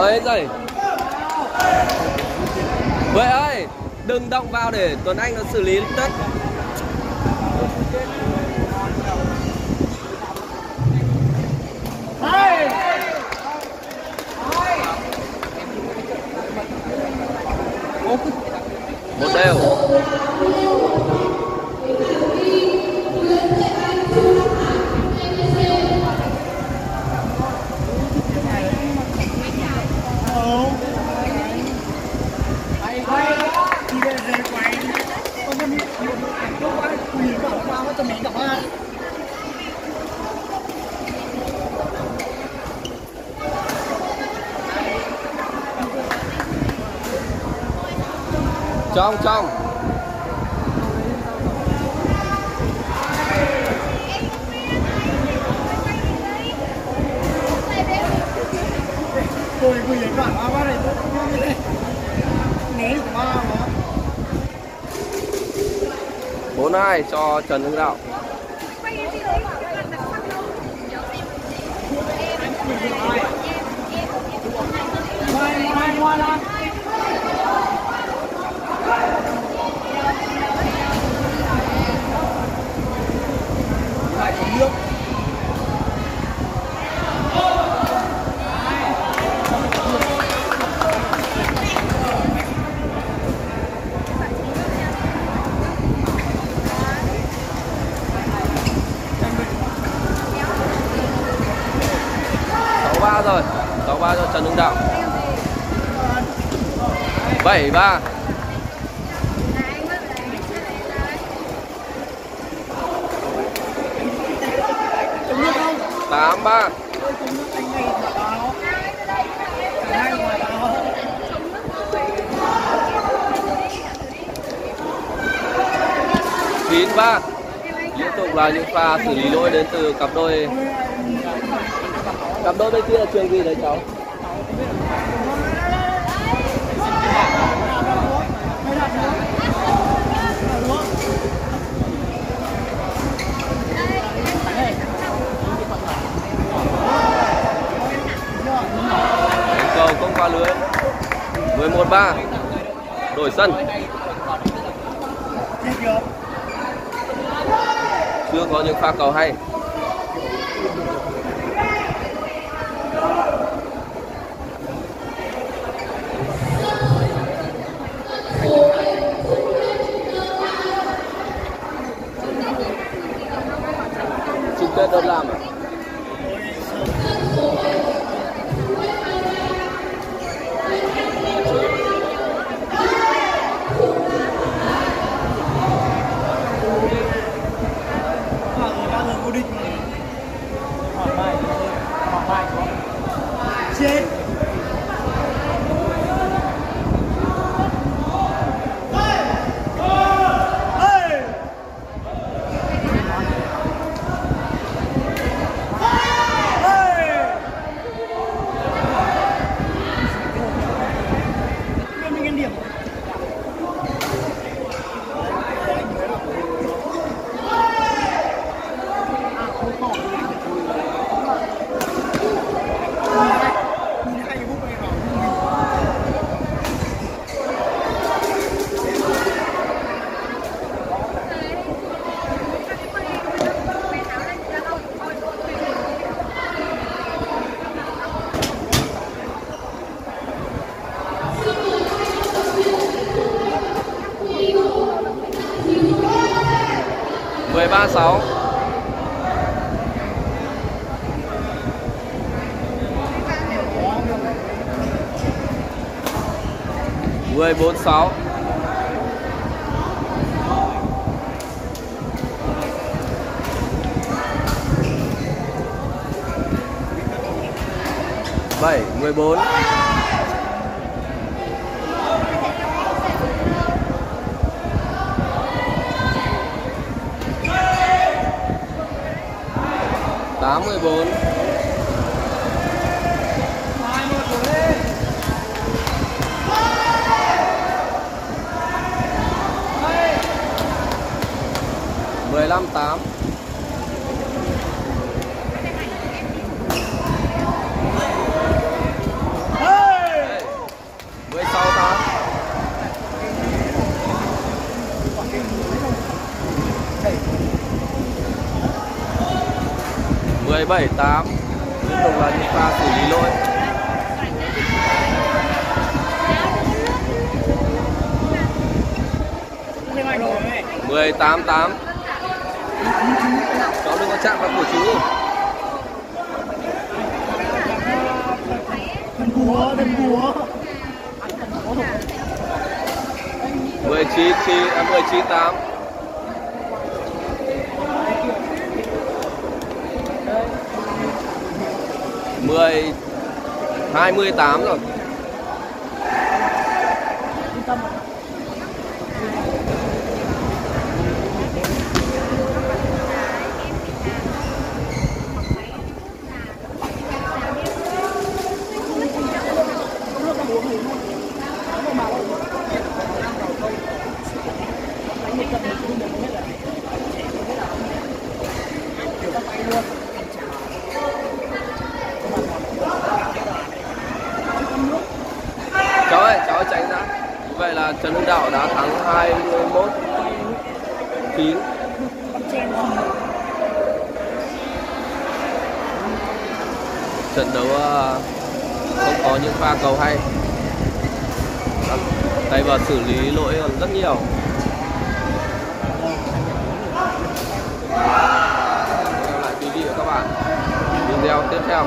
ơi dậy. Vậy ơi đừng động vào để Tuấn Anh nó xử lý tất trong trong Tôi vừa diễn đoạn qua bắt này Né bốn hai cho Trần Hưng Đạo. Ngoài ngoài ngoài 63 rồi. 63 cho Trần Hưng Đạo. 73 83 93 Liên tục là những pha xử lý lỗi đến từ cặp đôi cặp đôi bên kia là trường gì đấy cháu? Đánh cầu không qua lưới. 11 3 đổi sân. Chưa có những pha cầu hay. 136 mười bốn sáu. Bảy mười bốn. Tám mười bốn. Hai lên mười lăm tám. 7, 8 liên tục là những pha xử lý lỗi. 18 8 Cháu đừng có chạm vào của chú. mười chín chín à, mười chín tám. 10 28 rồi Thank you ơi cháu ơi tránh ra như vậy là trần tháng 21 9 trận đấu ờ, không có những pha cầu hay. Vâng, tay vào xử lý lỗi còn rất nhiều. Hẹn lại quý vị và các bạn. Video tiếp theo.